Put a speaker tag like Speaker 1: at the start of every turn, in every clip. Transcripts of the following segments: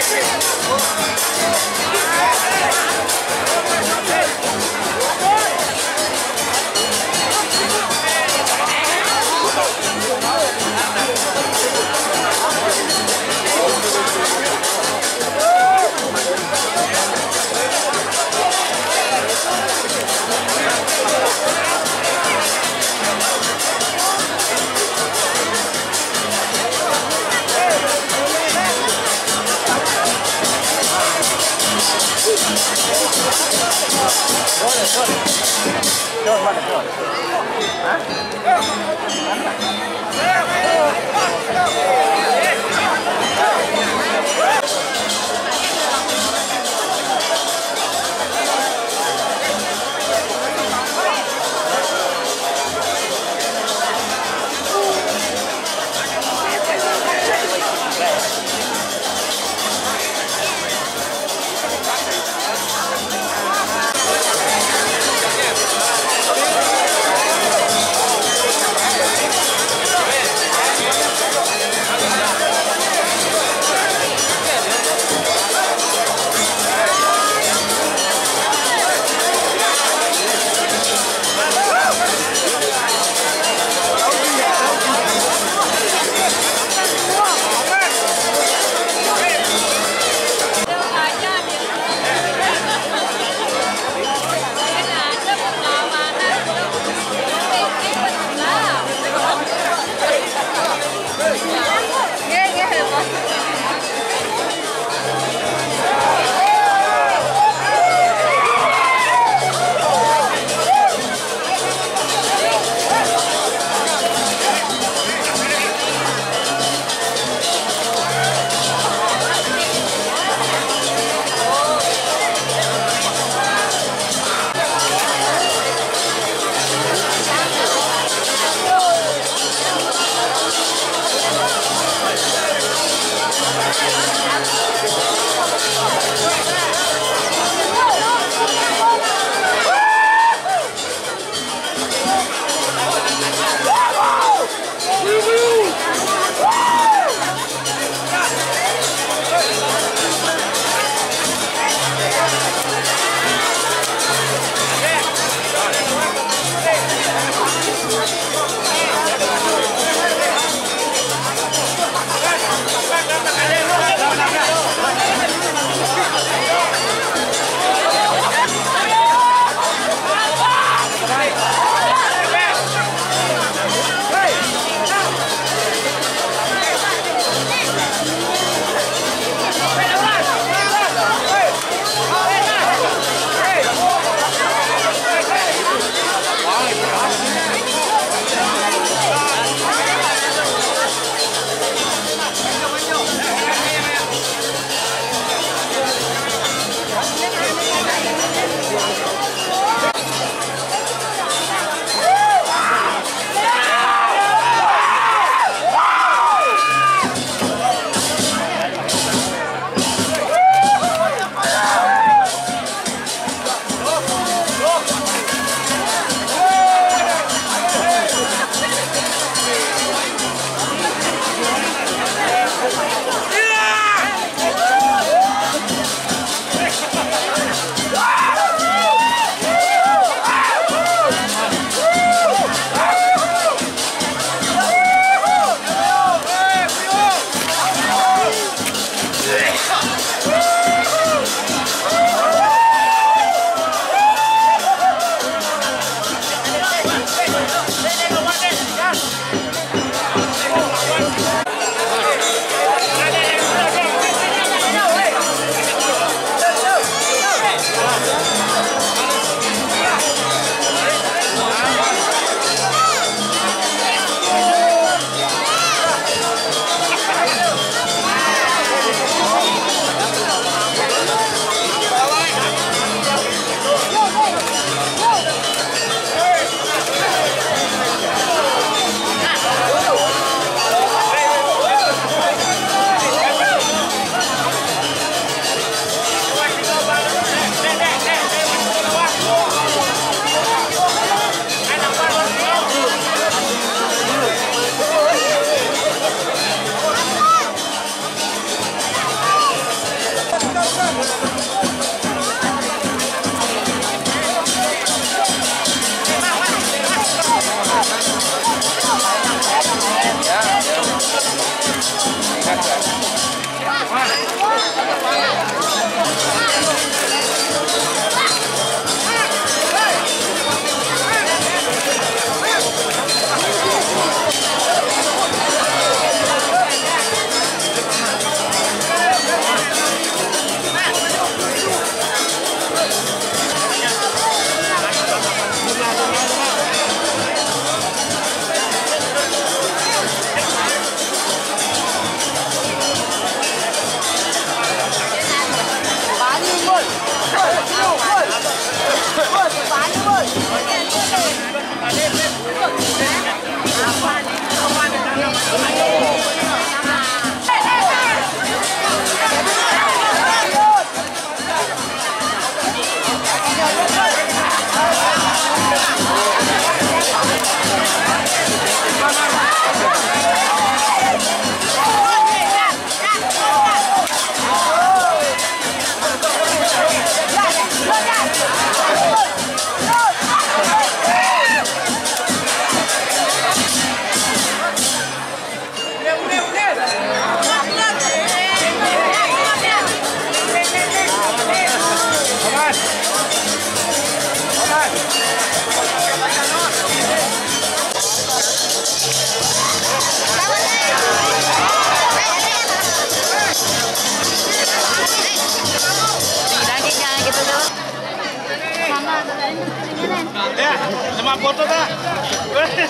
Speaker 1: Vai, filho! Cho kênh Ghiền Mì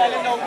Speaker 1: Ele
Speaker 2: não,